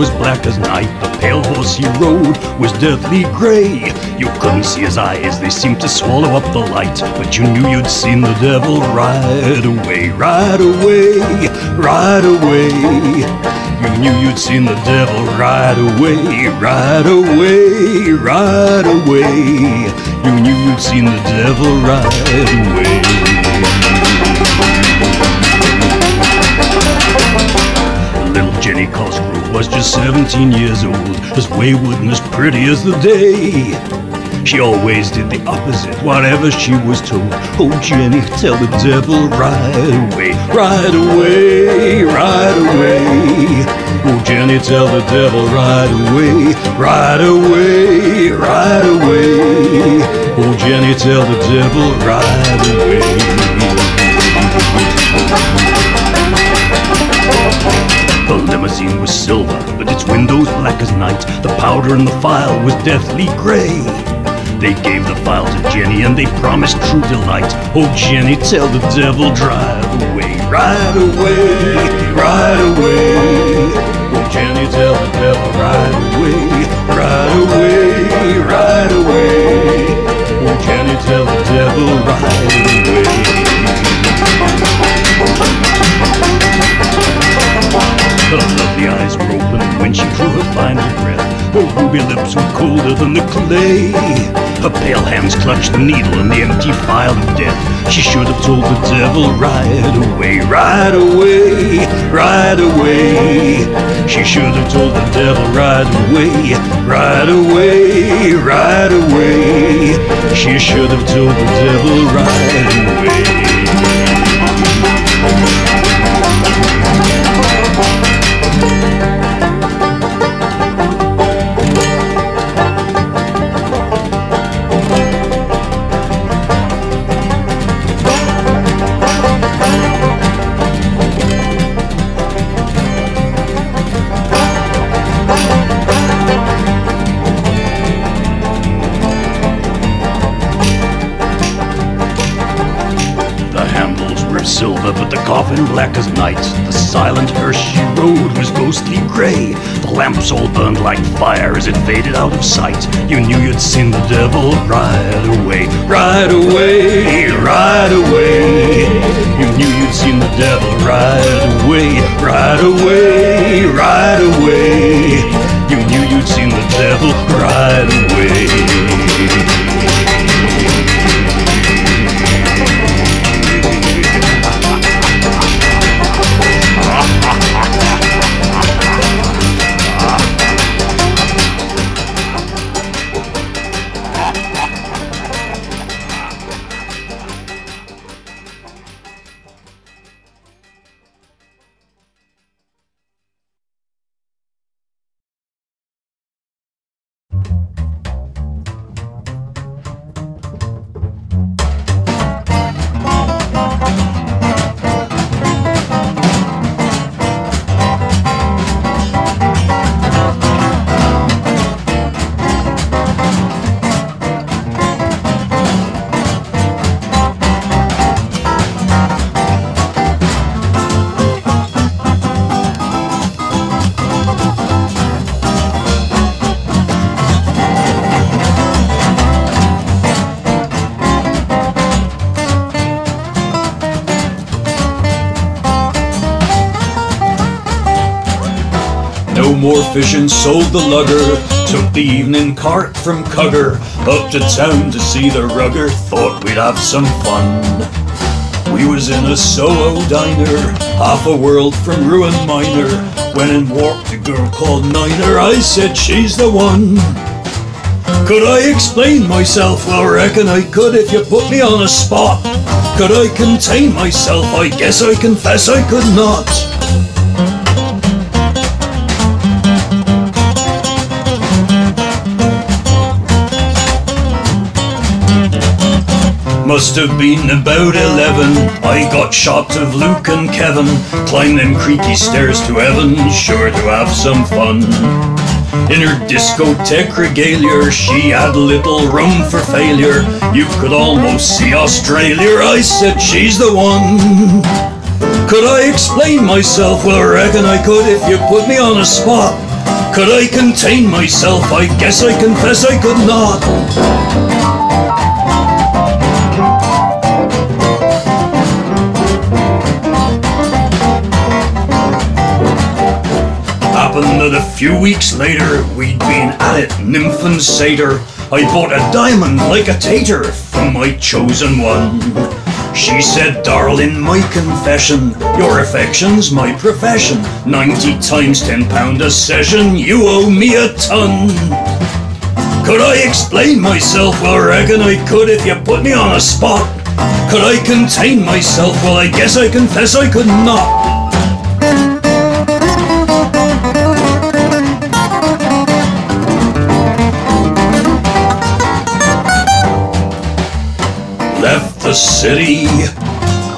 was black as night. The pale horse he rode was deathly grey. You couldn't see his eyes, they seemed to swallow up the light. But you knew you'd seen the devil ride away, ride away, ride away. You knew you'd seen the devil ride away, ride away, ride away. You knew you'd seen the devil ride away. Little Jenny Cosgrove was just 17 years old, as wayward and as pretty as the day. She always did the opposite, whatever she was told. Oh, Jenny, tell the devil right away, right away, right away. Oh, Jenny, tell the devil right away, right away, right away. Oh, Jenny, tell the devil right away. The limousine was silver, but its windows black as night. The powder in the file was deathly grey. They gave the file to Jenny and they promised true delight. Oh, Jenny, tell the devil drive away, right away, right away. Oh, Jenny, tell the devil right away, right away, right away. Oh, Jenny, tell the devil right away. Her lovely eyes were open when she drew her final breath. Her ruby lips were colder than the clay. Her pale hands clutched the needle in the empty file of death. She should have told the devil right away, right away, right away. She should have told the devil right away, right away, right away. She should have told the devil right away. All burned like fire as it faded out of sight. You knew you'd seen the devil ride away, ride away, ride away. You knew you'd seen the devil ride away, ride away, ride away. You knew you'd seen the devil ride away. More fishing, sold the lugger. Took the evening cart from Cugger up to town to see the rugger. Thought we'd have some fun. We was in a solo diner, half a world from Ruan Minor. When in walked a girl called Niner, I said she's the one. Could I explain myself? Well, reckon I could if you put me on a spot. Could I contain myself? I guess I confess I could not. Must have been about eleven. I got shot of Luke and Kevin. Climbed them creaky stairs to heaven, sure to have some fun. In her discotheque regalia, she had little room for failure. You could almost see Australia. I said she's the one. Could I explain myself? Well, I reckon I could if you put me on a spot. Could I contain myself? I guess I confess I could not. That a few weeks later, we'd been at it, nymph and satyr. I bought a diamond like a tater from my chosen one. She said, darling, my confession, your affection's my profession. Ninety times ten pound a session, you owe me a ton. Could I explain myself? Well, reckon I could if you put me on a spot. Could I contain myself? Well, I guess I confess I could not. The city,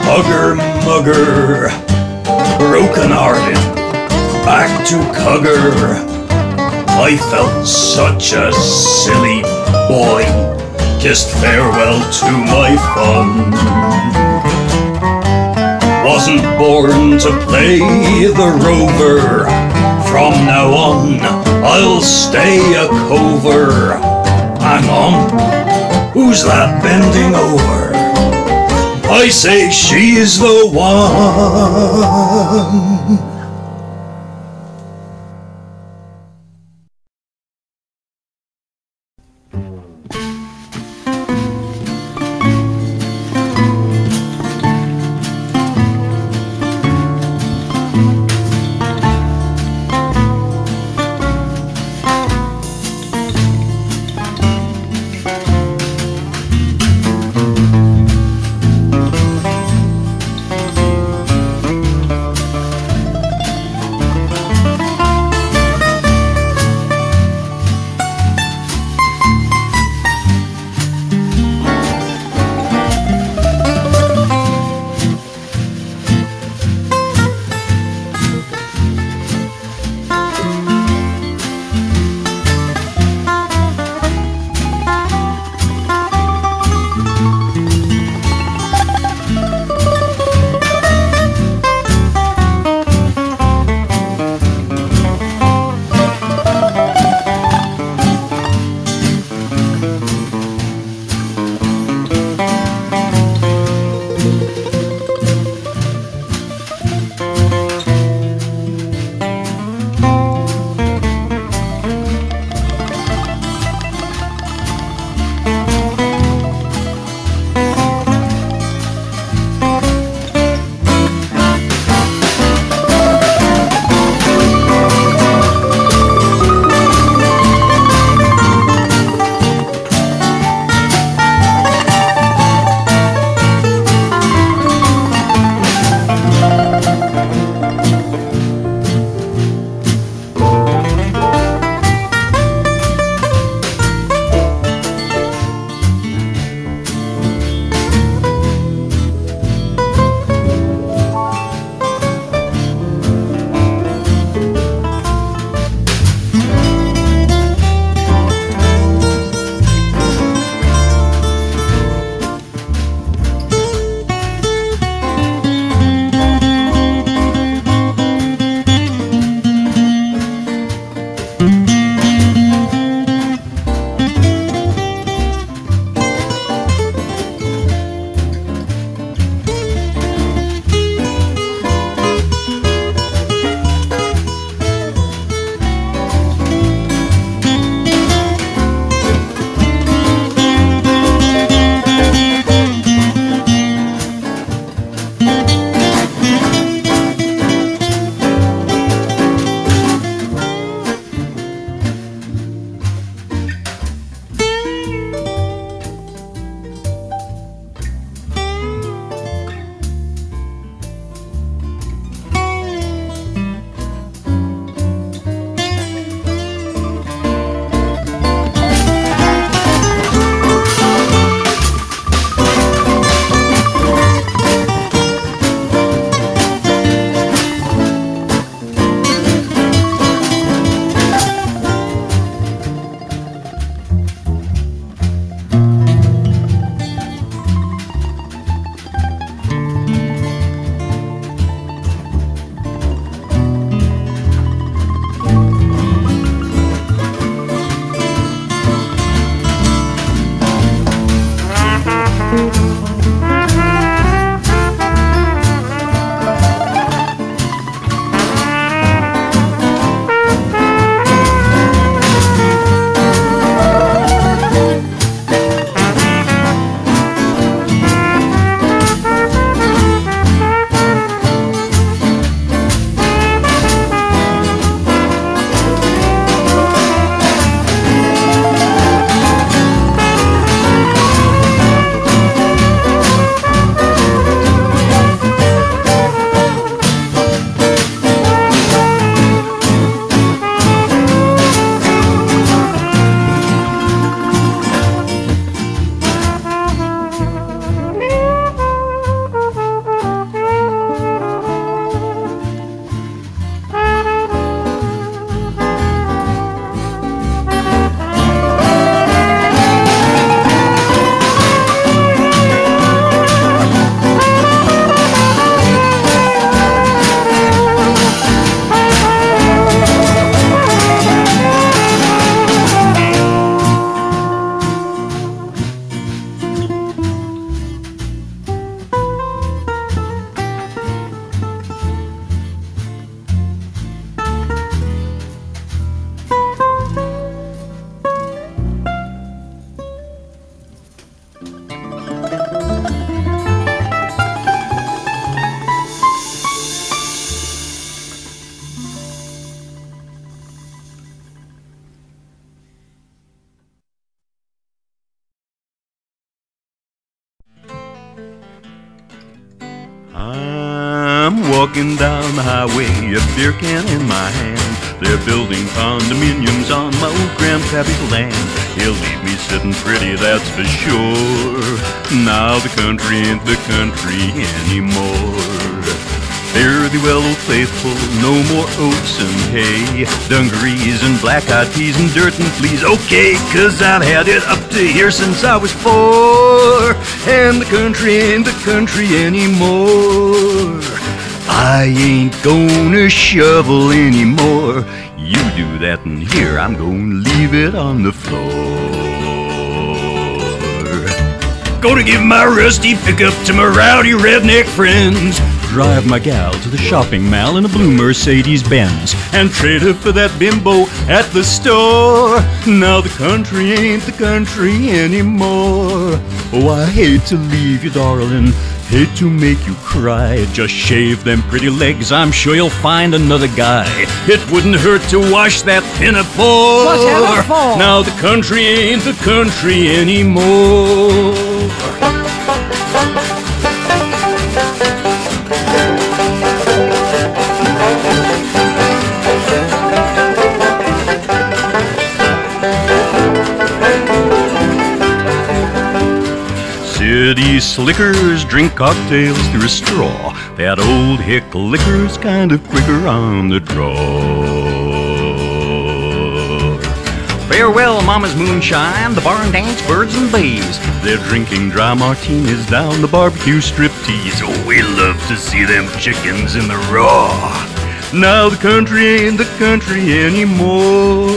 hugger mugger, broken hearted, back to Cugger. I felt such a silly boy. Kissed farewell to my fun. Wasn't born to play the rover. From now on, I'll stay a cover. Hang on. Who's that bending over? I say she's the one. Down the highway, a beer can in my hand. They're building condominiums on my old grandpappy's land. He'll leave me sitting pretty, that's for sure. Now the country ain't the country anymore. Fare thee well, old faithful, no more oats and hay, dungarees and black-eyed peas and dirt and fleas. Okay, cause I've had it up to here since I was four, and the country ain't the country anymore. I ain't gonna shovel anymore. You do that and here I'm gonna leave it on the floor. Gonna give my rusty pickup to my rowdy redneck friends. Drive my gal to the shopping mall in a blue Mercedes Benz and trade her for that bimbo at the store. Now the country ain't the country anymore. Oh, I hate to leave you, darling. Hate to make you cry. Just shave them pretty legs. I'm sure you'll find another guy. It wouldn't hurt to wash that pinafore. Wash that pinafore. Now the country ain't the country anymore. City slickers drink cocktails through a straw. That old hick liquor's kind of quicker on the draw. Farewell, Mama's moonshine, the barn dance, birds and bees. They're drinking dry martinis down the barbecue striptease. Oh, we love to see them chickens in the raw. Now the country ain't the country anymore.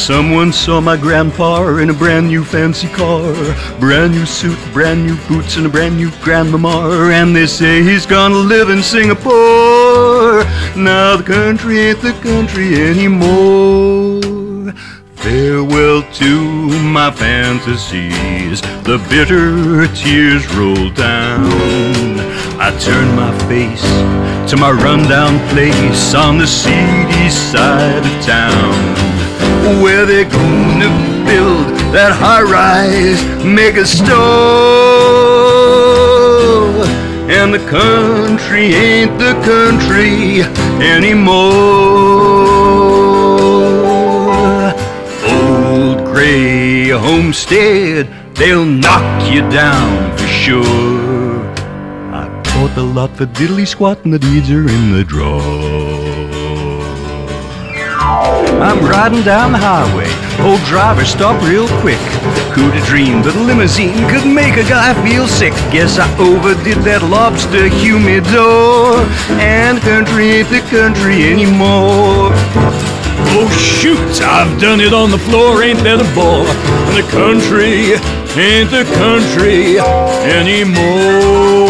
Someone saw my grandpa in a brand new fancy car, brand new suit, brand new boots, and a brand new grandmama. And they say he's gonna live in Singapore. Now the country ain't the country anymore. Farewell to my fantasies, the bitter tears roll down. I turn my face to my rundown place on the seedy side of town where they're gonna build that high rise mega store. And the country ain't the country anymore. Old gray homestead, they'll knock you down for sure. I bought the lot for diddly squat and the deeds are in the drawer. I'm riding down the highway. Old driver, stop real quick. Who'd have dreamed that a limousine could make a guy feel sick? Guess I overdid that lobster humidor. And country ain't the country anymore. Oh shoot, I've done it on the floor, ain't that a bore? The country ain't the country anymore.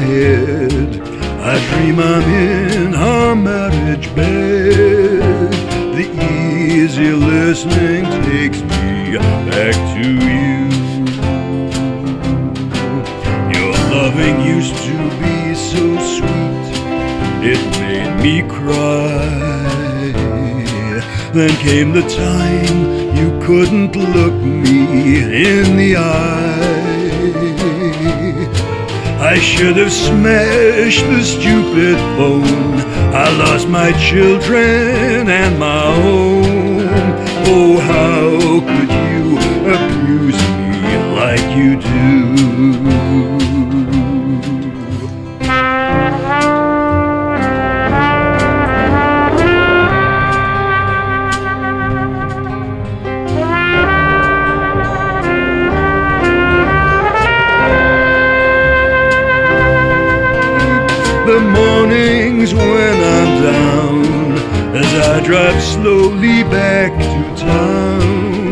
Head. I dream I'm in our marriage bed. The easy listening takes me back to you. Your loving used to be so sweet, it made me cry. Then came the time you couldn't look me in the eye. I should have smashed the stupid phone. I lost my children and my home. Oh, how could you abuse me like you do? The mornings when I'm down as I drive slowly back to town.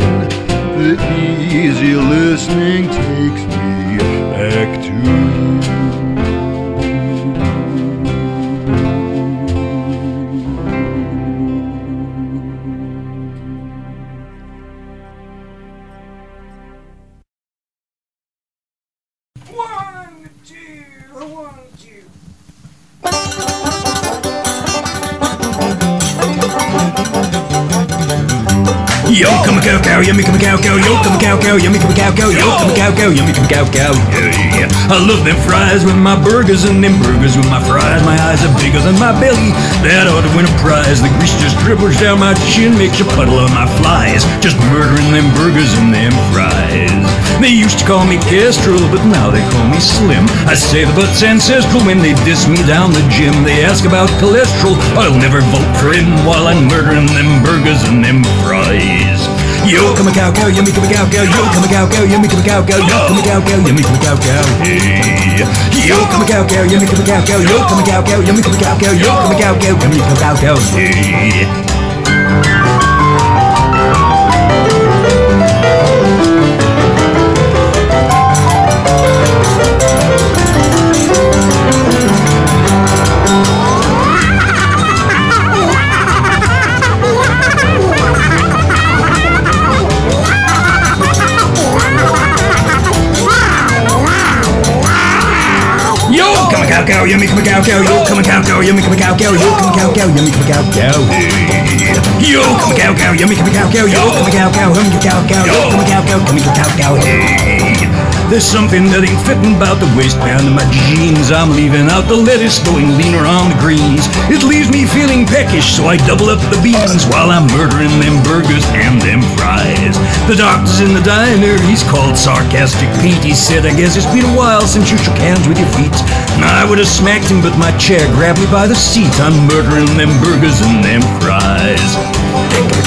The easy listening takes come a cow cow, yummy come cow cow, yo, come cow cow, yummy come cow cow, yeah, yeah. I love them fries with my burgers and them burgers with my fries. My eyes are bigger than my belly. That ought to win a prize. The grease just dribbles down my chin, makes a puddle of my flies. Just murdering them burgers and them fries. They used to call me Kestrel, but now they call me Slim. I say the butt's ancestral when they diss me down the gym. They ask about cholesterol. I'll never vote for him while I'm murdering them burgers and them fries. Yo, come a cow cow, yummy come a cow cow, yo, come a cow cow, yummy come a cow cow, yo, come a cow cow, yummy come a cow cow. Yo, come a cow cow, yummy come a cow cow, yo, come a cow cow, yummy come a cow cow, yo, come a cow cow, yummy come a cow cow. Cow yummy come a cow cow, yo, come a cow cow, yummy come a cow cow, yo, come cow cow, yummy come a cow cow. Yo, come a cow cow, yummy come a cow cow, yo, come a cow cow, hum a cow cow, yo, come a cow cow, come a cow cow. Hey. There's something that ain't fitting about the waistband of my jeans. I'm leaving out the lettuce, going leaner on the greens. It leaves me feeling peckish, so I double up the beans while I'm murdering them burgers and them fries. The doctor's in the diner, he's called sarcastic Pete. He said, I guess it's been a while since you shook hands with your feet. I would have smacked him, but my chair grabbed me by the seat. I'm murdering them burgers and them fries.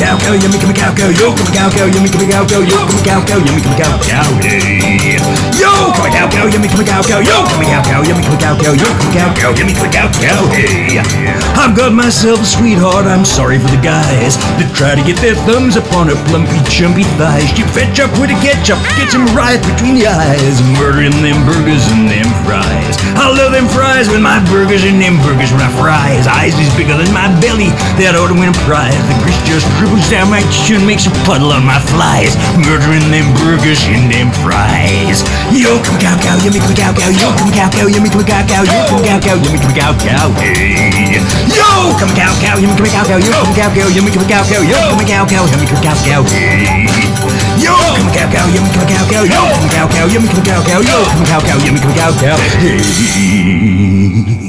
Cow cow, yummy come cow cow, yo come cow cow, yummy come cow cow, yo come cow cow, yummy come cow cow, hey. Yo come cow cow, yummy come cow cow, yo come cow cow, yummy come cow cow, yo come cow cow, yummy come cow cow, hey. I've got myself a sweetheart, I'm sorry for the guys that try to get their thumbs upon her plumpy chumpy thighs. She fetch up with a ketchup, gets him right between the eyes, murdering them burgers and them fries. I love them fries with my burgers and them burgers when I fries. Eyes is bigger than my belly, that ought to win a prize. The grease just dribbles down my chin, makes a puddle on my flies, murdering them burgers and them fries. Yo, come cow cow, yummy come cow cow, yo, come cow cow, yummy come cow cow, yo, come cow cow, yummy come cow cow, hey. Yo, come cow cow, yummy come cow cow, yo, come cow cow, yummy come cow cow, yo, come cow cow, yummy come cow cow, hey. Yo, come cow cow, yummy come cow cow, yo, come cow cow, yummy come cow cow, yo, come cow cow, yummy come cow cow, hey.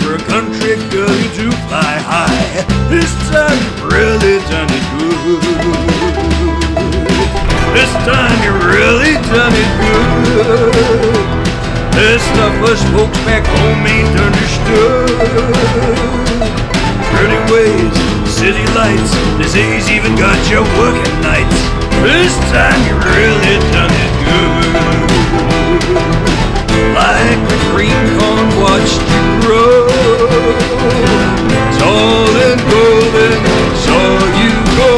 For a country girl do fly high. This time you really done it good. This time you really done it good. The stuff us folks back home ain't understood. Pretty ways, city lights, disease even got you working nights. This time you really done it good. Like the green corn watched you grow. Tall and golden, saw you go.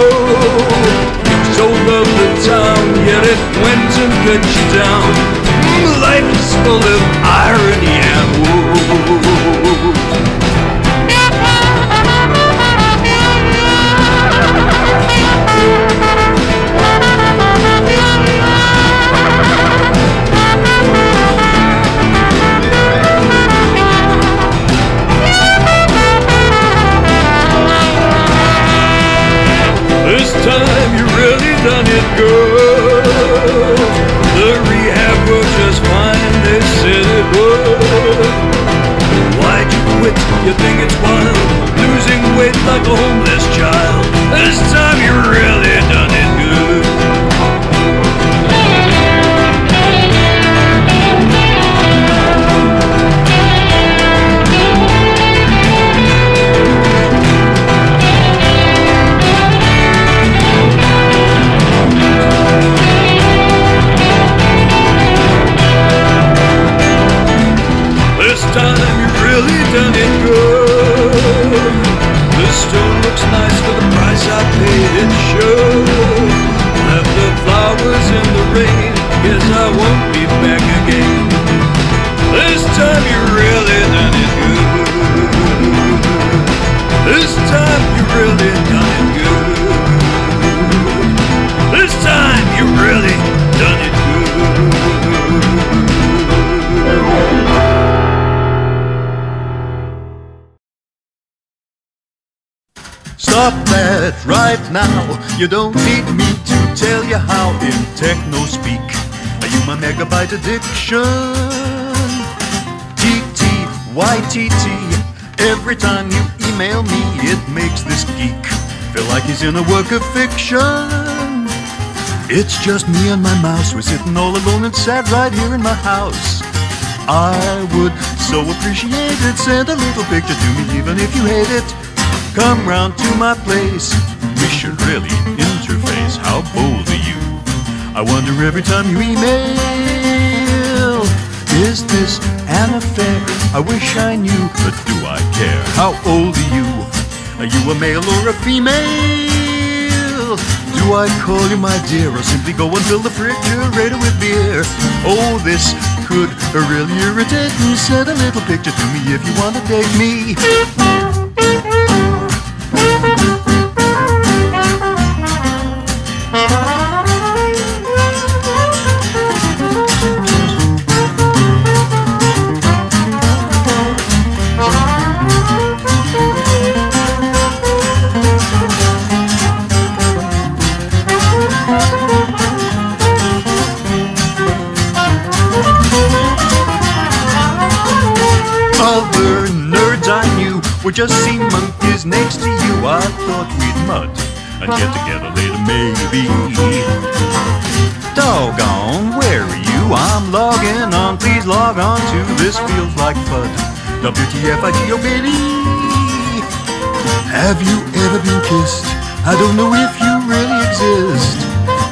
You sold up the town, yet it went and cut you down. Life is full of irony and it good. The rehab was just fine, they said it would. Why'd you quit? You think it's wild? Losing weight like a homeless child. This time you really done it time you really done it good. This time you really done it good. This time you really done it good. Stop that right now. You don't need me to tell you how in techno speak. Are you my megabyte addiction? TT, YTT. Every time you email me, it makes this geek feel like he's in a work of fiction. It's just me and my mouse. We're sitting all alone and sad right here in my house. I would so appreciate it. Send a little picture to me, even if you hate it. Come round to my place. We should really interface. How bold are you? I wonder every time you email. Is this an affair? I wish I knew, but do I care? How old are you? Are you a male or a female? Do I call you my dear or simply go and fill the refrigerator with beer? Oh, this could really irritate me. Send a little picture to me if you want to date me. Were just see monkeys next to you. I thought we'd mud and get together later, maybe. Doggone, where are you? I'm logging on. Please log on to this feels like FUD. WTF, I G O bitty. Have you ever been kissed? I don't know if you really exist.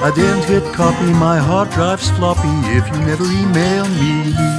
I didn't hit copy, my hard drive's floppy if you never email me.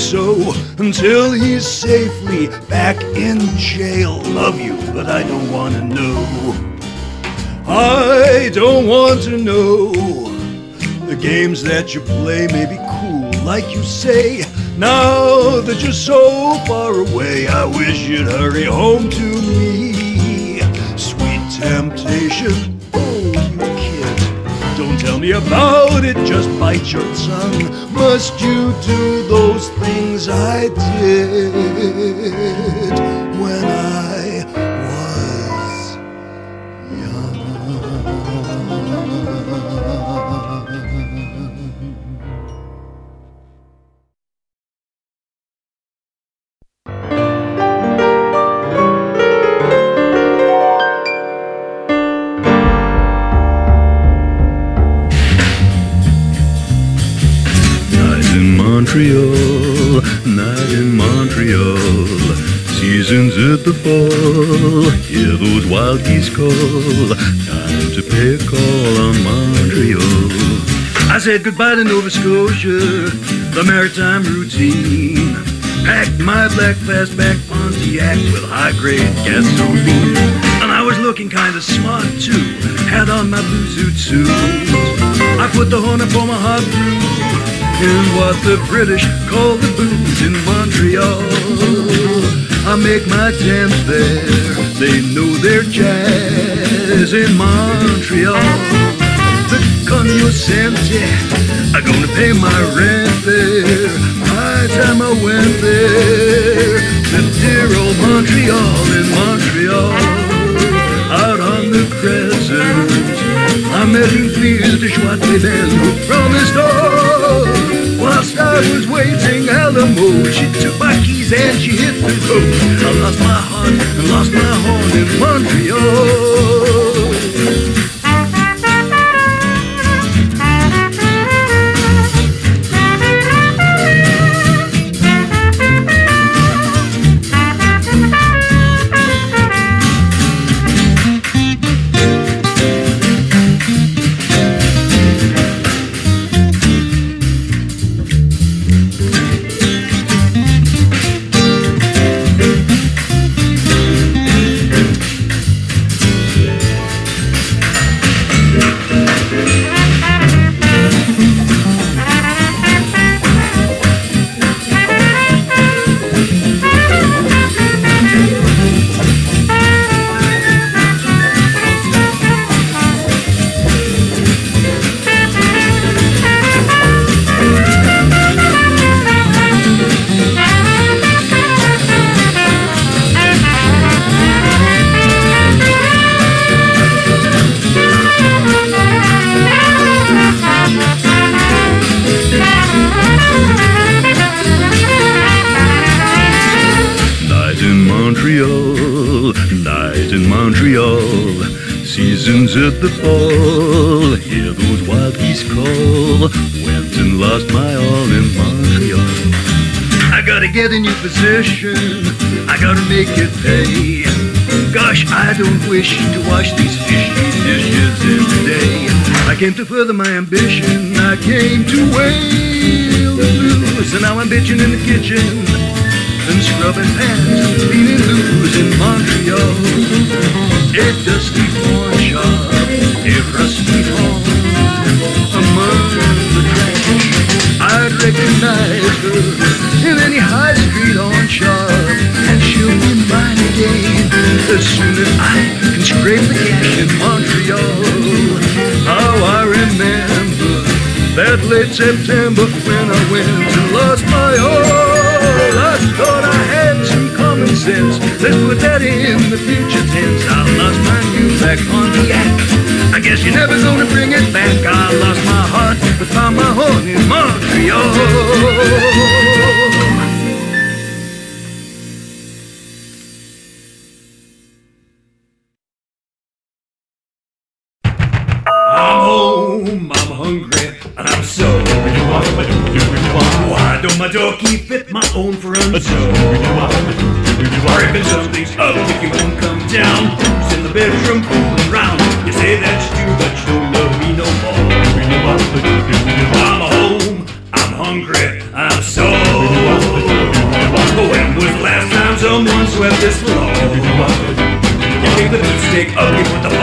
So. Until he's safely back in jail. Love you, but I don't want to know. I don't want to know. The games that you play may be cool, like you say. Now that you're so far away, I wish you'd hurry home to me. Sweet temptation, oh, you kid. Don't tell me about Montreal, night in Montreal. Seasons at the fall, hear those wild geese call. Time to pay a call on Montreal. I said goodbye to Nova Scotia, the maritime routine. Packed my black fastback Pontiac with high grade gasoline. And I was looking kinda smart too, had on my blue suit suit. I put the horn up on my hot in what the British call the booze in Montreal. I make my dance there, they know their jazz in Montreal the cognoscenti are gonna pay my rent there. My time I went there to dear old Montreal in Montreal, out on the crescent. I met une fille de joie who promised all. I was waiting Alamo, she took my keys and she hit the road. I lost my heart and lost my horn in. Montreal. Came to further my ambition, I came to wail the blues, and now I'm bitching in the kitchen and scrubbing pans, cleaning loose in Montreal. A dusty pawn shop, a rusty home, among the trash. I'd recognize her in any high street on sharp, and she'll be mine again as soon as I can scrape the cash in Montreal. That late September when I went and lost my all. I thought I had some common sense. Let's put that in the future tense. I lost my new black Pontiac. I guess you're never gonna bring it back. I lost my heart, but found my home in Montreal. If something's up, if you won't come down, who's in the bedroom fooling around? You say that you do, but you don't love me no more. I'm home, I'm hungry, I'm so. When was the last time someone swept this floor? You take the lipstick up, oh, you put the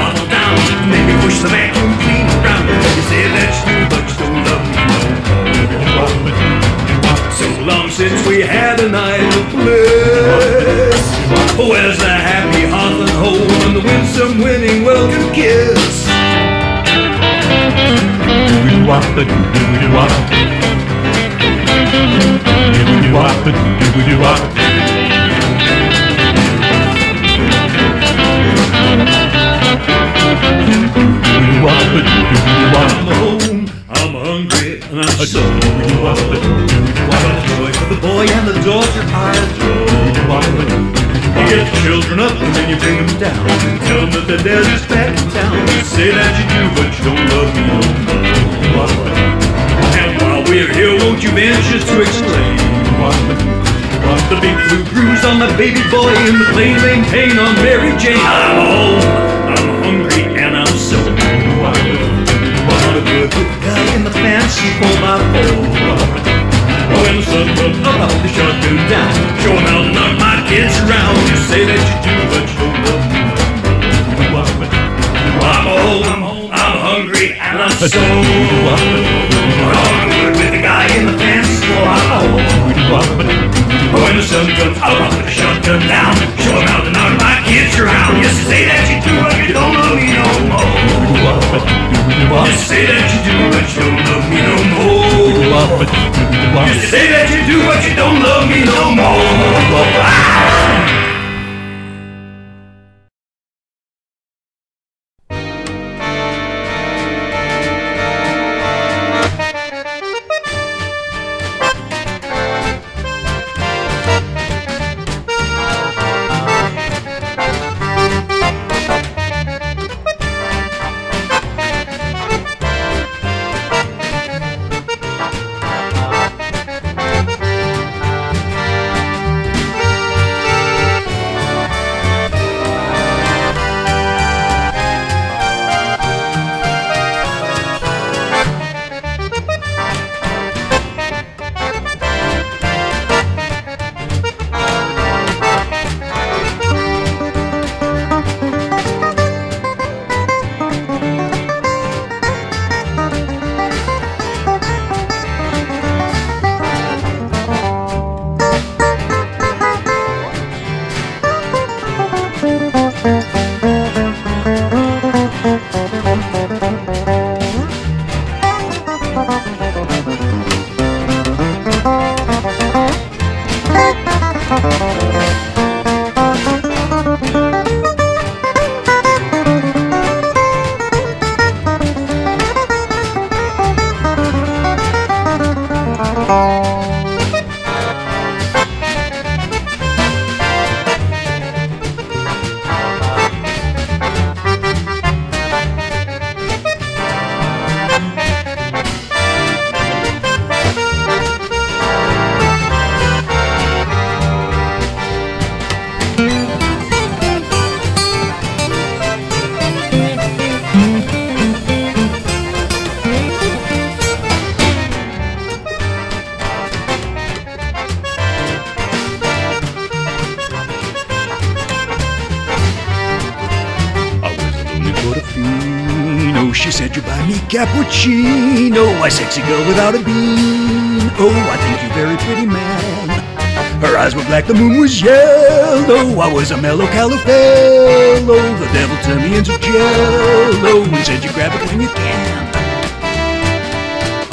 Oh, where's the happy hearth and home and the winsome winning welcome kiss? I'm home, I'm hungry, and I'm so. What a joy for the boy and the daughter I adore. Get the children up and then you bring them down. Tell them that the dad is back in town. Say that you do, but you don't love me no. And while we're here, won't you venture to explain? The big blue bruise on the baby boy and the plain vein pain on Mary Jane. I'm home, I'm hungry, and I'm so. Good guy in the fancy 4x4. When the sun comes up, I'll put the down. Show him how to knock my kids around. You say that you do, but you don't love me. I'm old, I'm, hungry, and I'm so. I'm good with the guy in the 4x4. When the sun comes up, I'll put the shotgun down. Show him how to knock my kids around. Yes, you say that you do, but you don't love me no more. You say that you do, but you don't love me no more. You say that you do, but you don't love me no more. You buy me cappuccino. I sexy girl without a bean. Oh, I think you very pretty man. Her eyes were black, the moon was yellow. I was a mellow callow fellow. The devil turned me into jello and said you grab it when you can.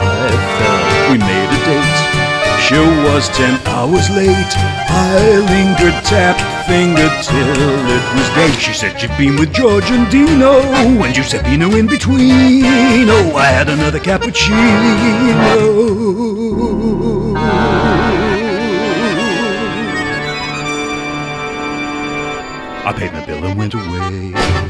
I felt we made a date. She was ten hours late. I lingered, tapped finger till it was day. She said she'd been with George and Dino, and Giuseppino in between. Oh, I had another cappuccino. I paid my bill and went away.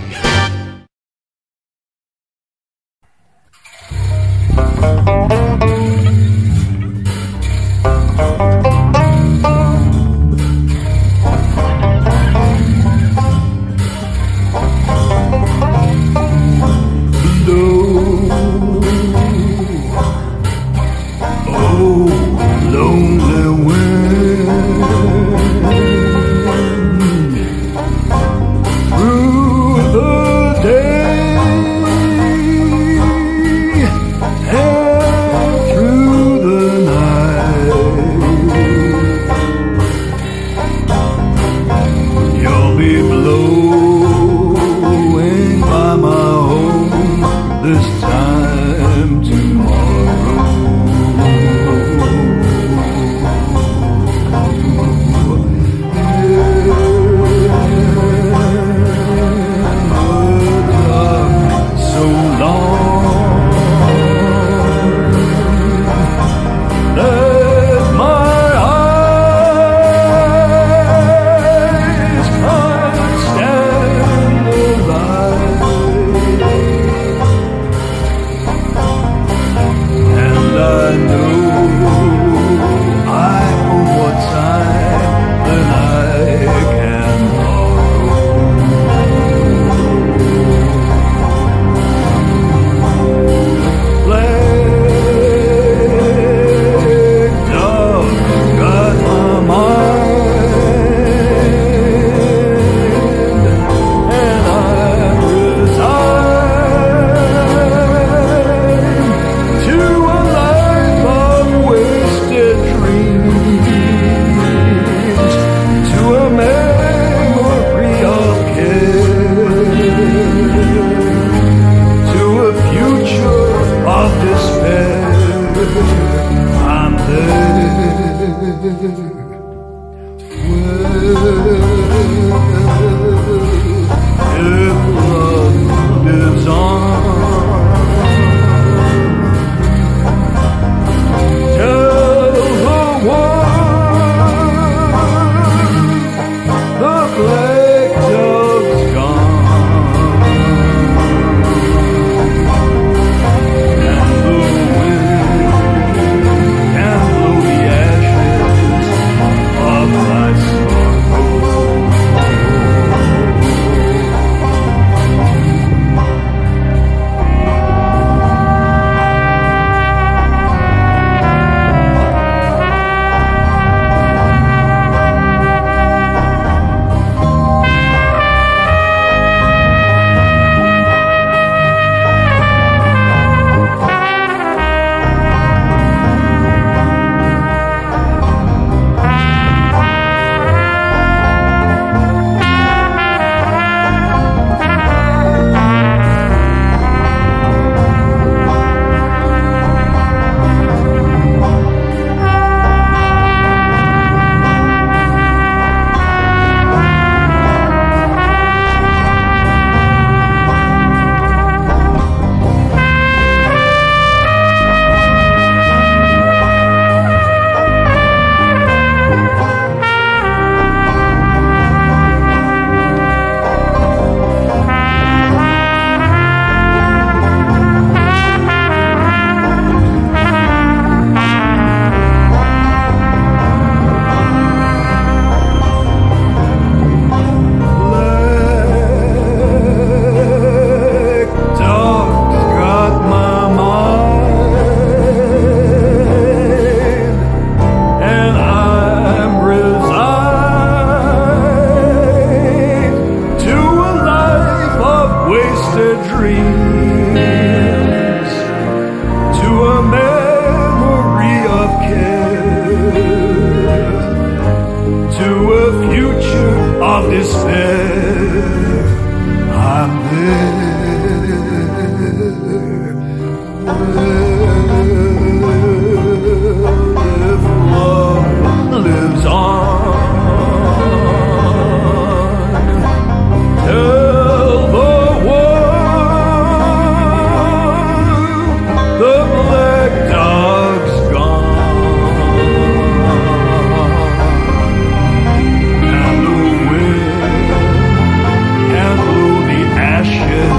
should.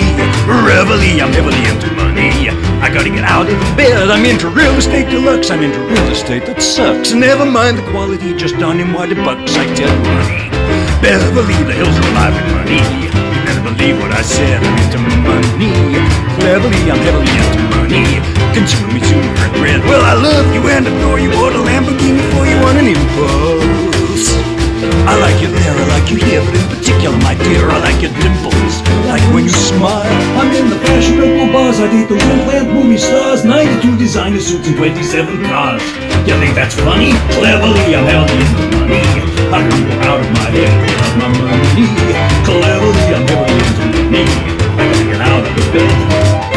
Money. Reveille, I'm heavily into money. I gotta get out of bed, I'm into real estate deluxe, I'm into real estate that sucks. Never mind the quality, just on in white the bucks, I tell you, honey. Better believe the hills are alive with money. You better believe what I said, I'm into money. Cleverly, I'm heavily into money. Consume me soon regret. Well, I love you and adore you. A Lamborghini for you on an impulse. I like you there, I like you here, but in particular, my dear, I like your dimples. Like when you smile. I'm in the fashionable bars. I date those implant movie stars. 92 designer suits and 27 cars. You think that's funny? Cleverly, I'm held into money. I can go out of my head without my money. Cleverly, I'm heavily into money. I gotta get out of the bed.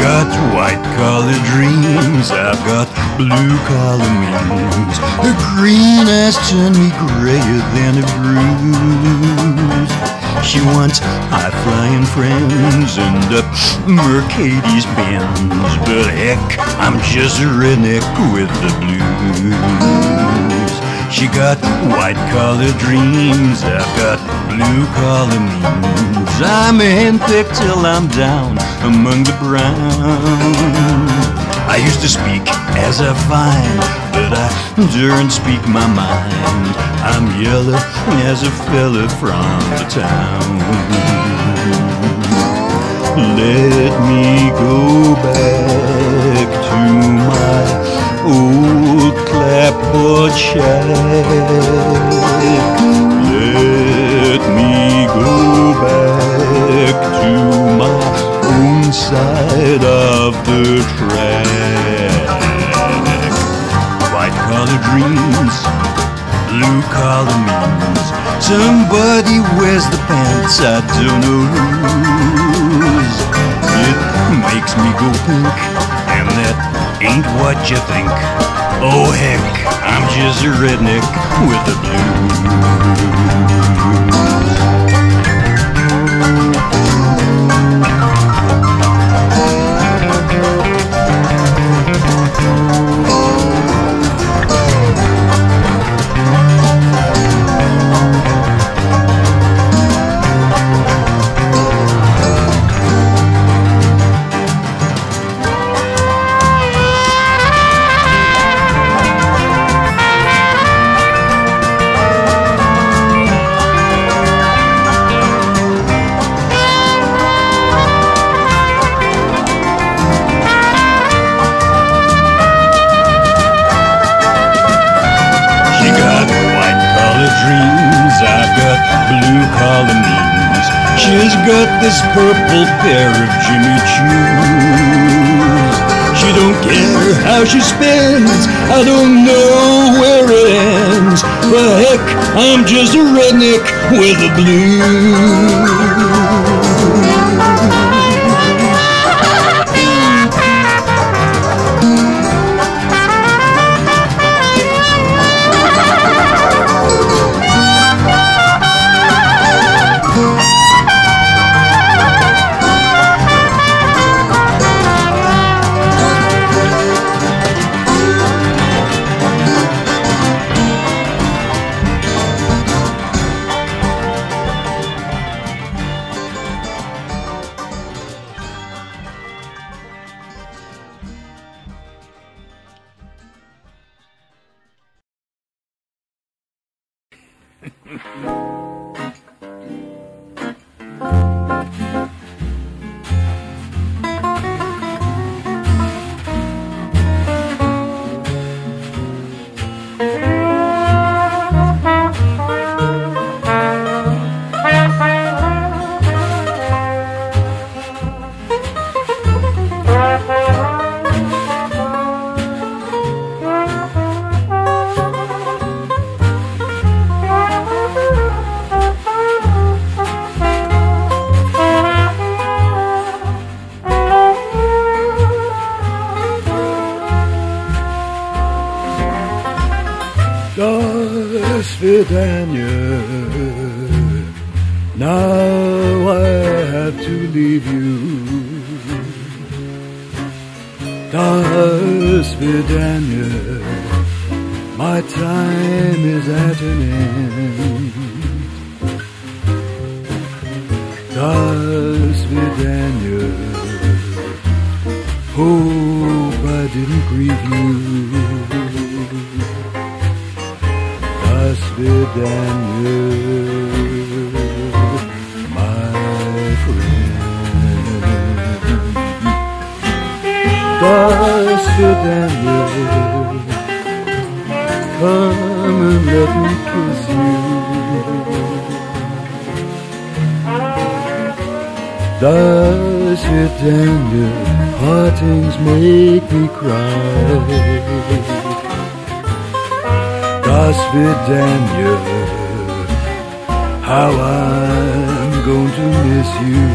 Got white collar dreams, I've got blue collar means. Her green eyes turn me grayer than a bruise. She wants high flying friends and a Mercedes Benz, but heck, I'm just a redneck with the blues. She got white collar dreams, I've got blue collar means. I'm handpicked till I'm down among the brown. I used to speak as I find, but I daren't speak my mind. I'm yellow as a fella from the town. Let me go back to my old clapboard shack. Let me go back to my own side of the track. White collar dreams, blue collar means. Somebody wears the pants, I don't know whose. It makes me go pink, and that ain't what you think. Oh heck, I'm just a redneck with the blues. This purple pair of Jimmy Choos. She don't care how she spends, I don't know where it ends. But heck, I'm just a redneck with the blues. свидания. Now I have to leave you. До свидания. My time is at an end. До свидания. Hope I didn't grieve you. older than you, my friend. Darker than you, come and let me kiss you. Darker than you, partings make me cry. Das Vidania, how I'm going to miss you.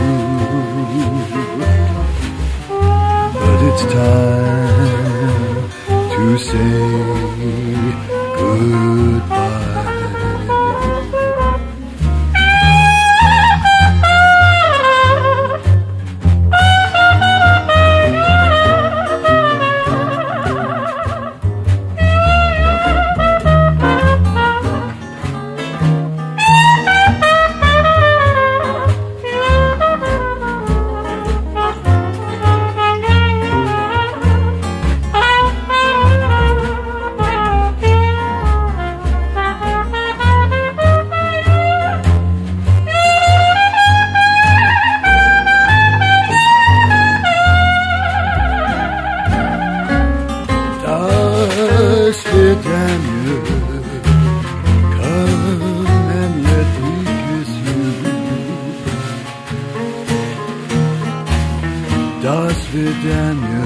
But it's time to say goodbye. Dosvidanya,